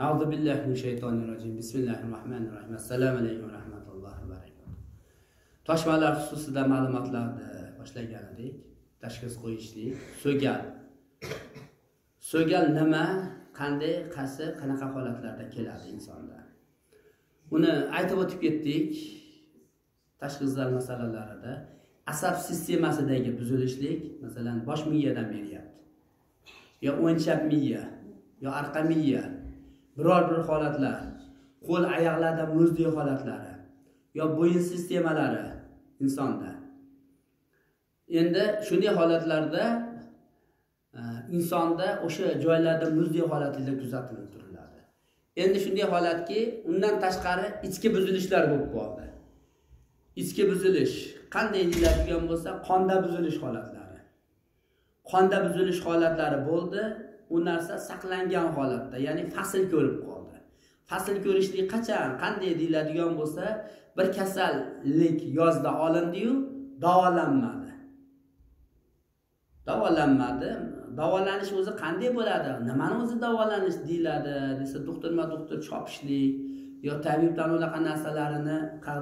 أعوذ بالله من الشيطان الرجيم بسم الله الرحمن الرحيم السلام عليكم ورحمة الله وبركاته toshmalar xususida ma'lumotlarni boshlagan edik tashxis qo'yishlik so'gal so'gal nima qanday qaysi qanaqa holatlarda keladi insonda uni aytib o'tib ketdik tashxislar masalalarida asab sistemasidagi buzilishlik masalan bosh miyadan beryapti yo o'ng chap miya yo orqa miya Biror bir holatlar qo'l oyoqlarda muzdek holatlari yo bo'yin sistemalari insonda. Endi shunday holatlarda e, insonda o'sha joylarda muzdek holatida kuzatilib turiladi. Endi shunday holatki undan tashqari ichki buzilishlar bo'lib qoldi. Ichki buzilish qanday deyiladigan bo'lsa qonda buzilish holatlari. Qonda buzilish holatlari bo'ldi. U narsa saqlangan holatda ya'ni fasl ko'rib qoldi. Fasl ko'rishlik qachon qanday deyiladigan bo'lsa bir kasallik yozda olindiyu davolanmadi. Davolanmadi. Davolanish o'zi qanday bo'ladi? Nimani o'zi davolanish deyiladi desa doktorma doktor chopishlik yo tabibdan unaqa narsalarini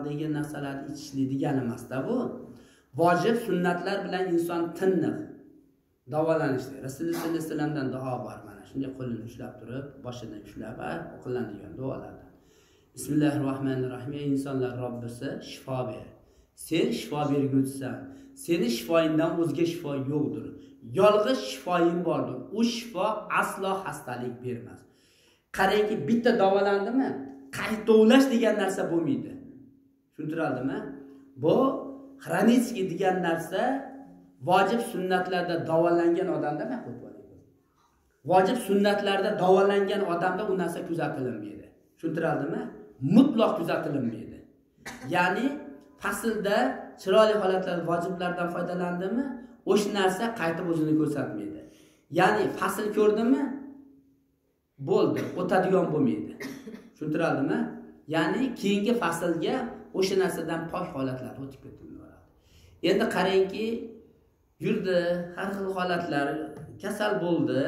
degan narsalarni ichishlik degani emasda bu. Vojib sunnatlar bilan inson tinniq. Davolanishdi. Rasululloh sallallohu alayhi vasallamdan duo bor. Mana shunday qo'lini ushlab turib boshidan ushlab o'qilinadigan duolardan bismillahi rohmanir rohim ey insonlar robbisi shifo ber. Sen shifo berguvchisan. Seni shifoyingdan o'zga shifo yo'qdir. Yolg'iz shifoying bordir. U shifo aslo xastalik bermas. Qarangki bitta davolandimi? Qaytovlash degan narsa bo'lmaydi. Tushuntirildimi bu xronический degan narsa vojib sunnatlarda davolangan odamda vojib sunnatlarda davolangan odamda u narsa kuzatilinmaydi tushuntirildimi mutlaq kuzatilinmaydi ya'ni faslda chiroyli holatlarda vojiblardan foydalandimi? O'sha narsa qaytib o'zini ko'rsatmaydi. Ya'ni fasl ko'rdimi? Bo'ldi o'tadigan bo'lmaydi. Tushuntirildimi ya'ni keyingi faslga o'sha narsadan pok holatlar o'tib ketaveradi endi qarangki yurdi har xil holatlar kasal bo'ldi.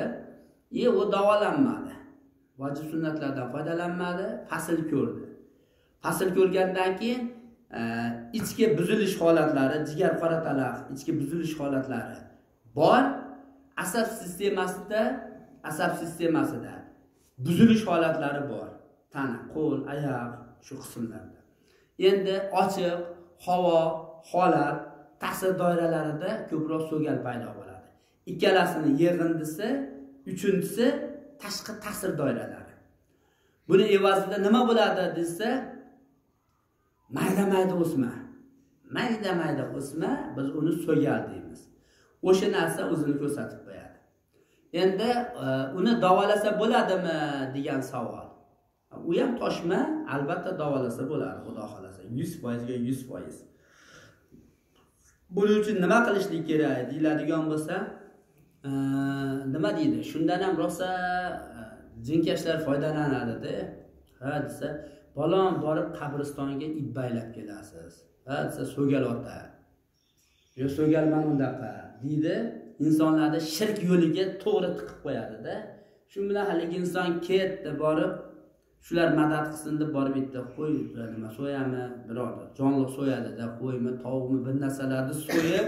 И u davolanmadi. Vojib sunnatlardan foydalanmadi fasl ko'rdi. Fasl ko'rgandan keyin e, ichki buzilish holatlari jigar qoratalaq ichki buzilish holatlari bor. Asab sistemasida asab sistemasida buzilish holatlari bor. Tana qo'l oyoq shu qismlarda. Endi ochiq havo holat ta'sir doiralarida ko'proq so'gal paydo bo'ladi. Ikkalasini yig'indisi uchinchisi tashqi ta'sir doiralari. Buni evazida nima bo'ladi desa mayda mayda o'sma mayda mayda o'sma biz uni so'gal deymiz. O'sha narsa o'zini ko'rsatib qo'yadi. Endi e, uni davolasa bo'ladimi degan savol. U ham toshma albatta davolasa bo'ladi xudo xohlasa. Yuz foizga yuz foiz. Buning uchun nima qilishlik kerak deyiladigan bo'lsa e, nima deydi? Shundan ham rosa e, jinkashlar foydalanadida ha desa balon borib qabristonga ip baylab kelasiz. Ha desa so'gal ota. Yo so'galman unaqa deydi. Insonlarni shirk yo'liga to'g'ri tiqib qo'yadida shu bilan haligi inson ketdi borib shular madad qilsin deb borib bitta qo'y nima so'yami? Birodar jonliq so'yadida qo'ymi tovuqmi bir narsalarni so'yib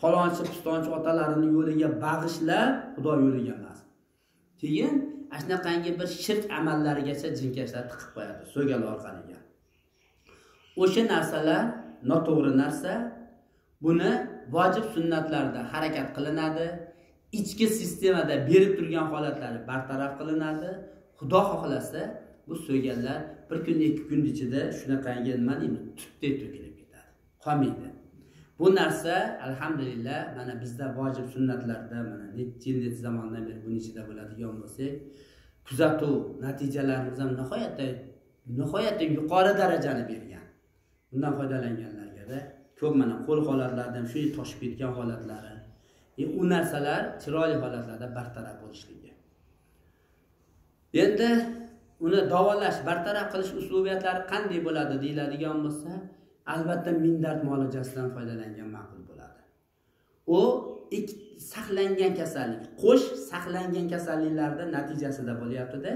falonchi pistonchi otalarini yo'liga bag'ishlab xudo yo'liga emas keyin ana shunaqangi bir shirk amallarigacha jinkashlar tiqib qo'yadi so'gal orqaliga. O'sha narsalar noto'g'ri narsa. Buni vojib sunnatlarda harakat qilinadi. Ichki sistemada berib turgan holatlari bartaraf qilinadi. Xudo xohlasa bu so'yganlar bir kun ikki kun ichida shunaqangi nima deymiz tutdek to'kilib ketadi qolmaydi. Bu narsa alhamdulillah mana bizda vojib sunnatlarda mana necha yil zamondan beri buni ichida bo'ladigan bo'lsak kuzatuv natijalarimiz ham nihoyatda nihoyatda yuqori darajani bergan. Bundan foydalanganlargada ko'p mana qo'l holatlarida ham shunday toshib ketgan holatlari. E, u narsalar chiroyli holatlarda bartaraf bo'lishligi. Endi uni davolash bartaraf qilish uslubiyatlari qanday bo'ladi deyiladigan bo'lsa albatta mindard muolajasidan foydalangan ma'qul bo'ladi. U saqlangan kasallik qo'sh saqlangan kasalliklarni natijasida bo'lyaptida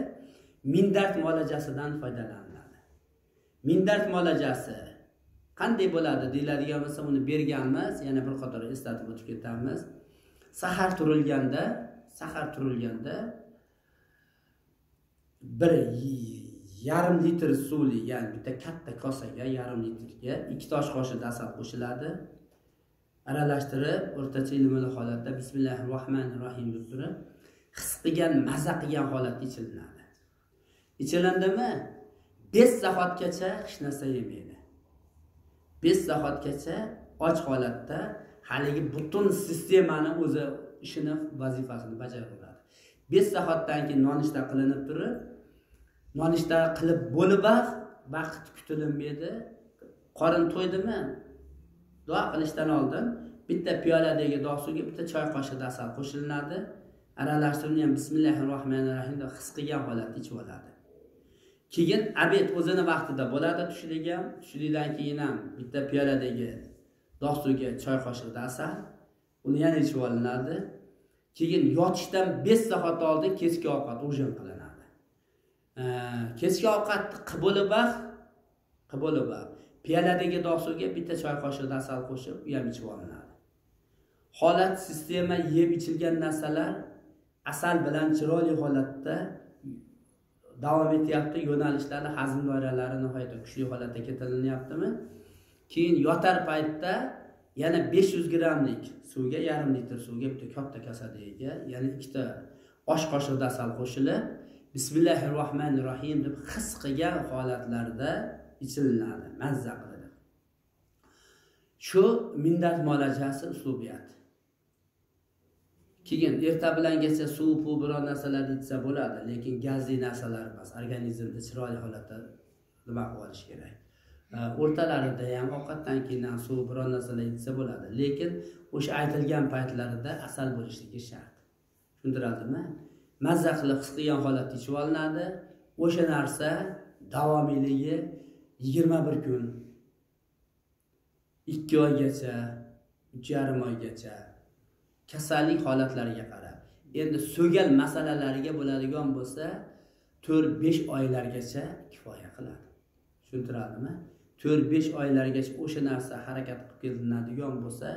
mindard muolajasidan foydalaniladi. Mindard muolajasi qanday bo'ladi deyiladigan bo'lsa uni berganmiz yana bir qator eslatib o'tib ketamiz. Sahar turilganda sahar turilganda bir yarim litr suvli ya'ni bitta katta kosaga yarim litrga ikki tosh qoshiq asal qo'shiladi. Aralashtirib o'rtacha ilimli holatda bismillahi rohmanir rohim deb turib his qilgan maza qilgan holatda ichilinadi. Ichilindimi? Besh zahotgacha hech narsa yemaydi. Besh zahotgacha och holatda haligi butun sistemani o'zi ishini vazifasini bajaraveradi besh zahotdan keyin nonushta qilinib turib nonushta qilib bo'lib vaqt kutilmaydi qorin to'ydimi? Duo qilishdan oldin bitta piyoladagi dog' suvga bitta choy qoshiq asal qo'shilinadi. Aralashtirib ham bismillahi rohmanir rohim deb his qilgan holatda ichib oladi. Keyin obed o'zini vaqtida bo'ladi tushlik ham. Tushlikdan keyin ham bitta piyoladagi dog' suvga choy qoshiqda asal uni yana ichib olinadi. Keyin yotishdan besh soat oldin kechki ovqat ujin qilinadi. Kechki ovqatni qilib qilib piyoladagi dog' suvga bitta choy qoshiqdan asal qo'shib u ham ichib olinadi. Holat sistema yeb ichilgan narsalar asal bilan chiroyli holatda davom etyapti yo'nalishlari hazm doiralari nihoyatda kuchli holatda keltirilyaptimi keyin yotar paytda yana besh yuz grammlik suvga yarim litr suvga bitta katta kasadagiga yana ikkita osh qoshiqda asal qo'shilib bismillahi rohmanir rohim deb his qilgan holatlarda ichilinadi mazza qiladi. Shu mindat muolajasi uslubiyat keyin erta bilangacha suv puv biror narsalarni ichsa bo'ladi lekin gazli narsalar emas organizmni chiroyli holatda nima qilib olish kerak? O'rtalarida ham ovqatdan keyin ham suv biror narsalar ichsa bo'ladi lekin o'sha aytilgan paytlarida asal bo'lishligi shart. Tushuntiradimi? Mazza qilib his qilgan holatda ichib olinadi. O'sha narsa davomiyligi yigirma bir kun ikki oygacha uch yarim oygacha kasallik holatlariga qarab. Endi so'gal masalalariga bo'ladigan bo'lsa to'rt besh oylargacha kifoya qiladi. Tushuntiradimi? To'rt besh oylargacha o'sha narsa harakat qilib kelinadigan bo'lsa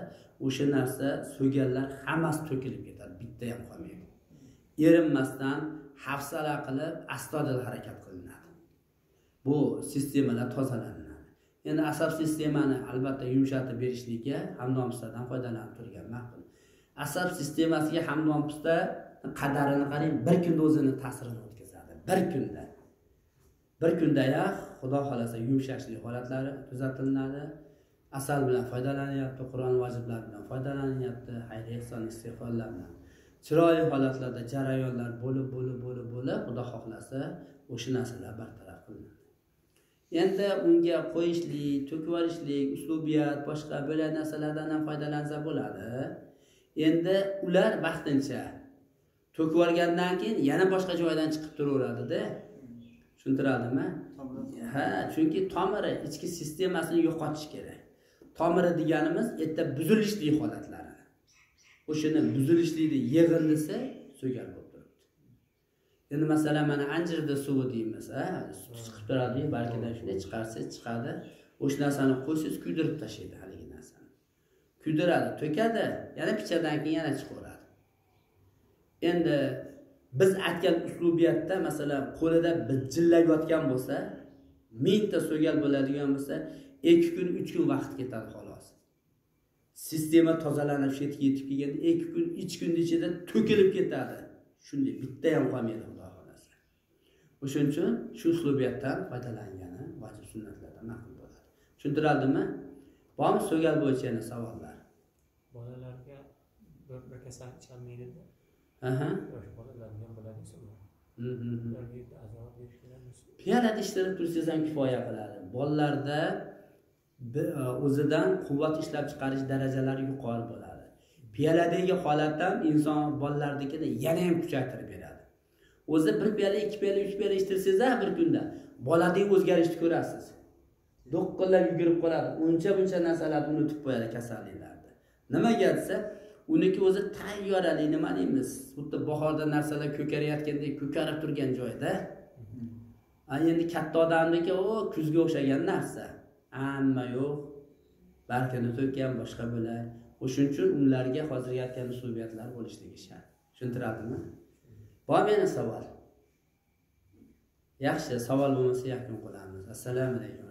o'sha narsa so'ganlar hammasi to'kilib ketadi. Bitta ham qolmaydi. Erinmasdan hafsala qilib astodil harakat qilinadi. Bu sistemalar tozalanadi. Endi asab sistemani albatta yumshatib berishlikka hamdompistadan foydalanib turgan ma'qul. Asab sistemasiga hamdompusta qadarini qarang bir kunda o'zini ta'sirini o'tkazadi. Bir kunda. Bir kundayoq xudo xohlasa yumshashlik holatlari kuzatilinadi asal bilan foydalanyapti qur'on vajiblari bilan foydalanyapti xayr ehson istig'forlar bilan. Chiroyli holatlarda jarayonlar bo'lib bo'lib bo'lib bo'lib xudo xohlasa o'sha narsalar bartaraf qilinadi. Endi unga qo'yishlik to'kib yuborishlik uslubiyat boshqa bo'lgan narsalardan ham foydalansa bo'ladi. Endi ular vaqtincha to'kib yuborgandan keyin yana boshqa joydan chiqib turaveradida. Tushuntiradimi? Ha chunki tomiri ichki sistemasini yo'qotish kerak. Tomiri deganimiz erta buzilishlik holatlari o'shani buzilishlikni yig'indisi so'gal bo'lib turibdi. Endi masalan mana anjirni suvi deymiz a chiqib turadiyu balkidan shunday chiqarsangiz chiqadi. O'sha narsani qo'ysangiz kuydirib tashlaydi haligi narsani. Kuydiradi to'kadi yana pichadan keyin yana chiqaveradi. Endi biz aytgan uslubiyatda masalan qo'lida bijillab yotgan bo'lsa mingta so'gal bo'ladigan bo'lsa ikki kun uch kun vaqt ketadi xolos. Sistema tozalanib shu yerga yetib kelganda ikki kun uch kunni ichida to'kilib ketadi. Shunday bitta ham qolmaydi xudo xohlasa. O'shaning uchun shu uslubiyatdan foydalangani vojib sunnatlardan ma'qul bo'ladi. Tushuntirildimi bormi so'gal bo'yicha yana savollar? Bolalarga bir kasal kerakmi piyolada ishtirib tursangiz ham kifoya qiladi. Bolalarda o'zidan quvvat ishlab chiqarish darajalari yuqori bo'ladi. Piyoladagi holatdan inson bolalarnikida yana ham kuchaytirib beradi. O'zi bir piyola ikki piyola uch piyola ichtirsangiz bir kunda boladagi o'zgarishni ko'rasiz. Do'qqillab yugurib qoladi. Uncha buncha narsalarni unutib qo'yadi kasalliklarni. Nimaga desa uniki o'zi tayyor haligi nima deymiz? Xuddi bahorda narsalar ko'karayotgandek ko'karib turgan joyda. A endi katta odamniki kuzga o'xshagan narsa hamma yo'q. Barkini to'kkan boshqa bo'lar. O'shuning uchun ularga hozirgi aytgan uslubiyatlar bo'lishligi shart. Tushuntiradimi? Bormi yana savol. Yaxshi savol bo'lmasa yakun qilamiz assalomu alaykum.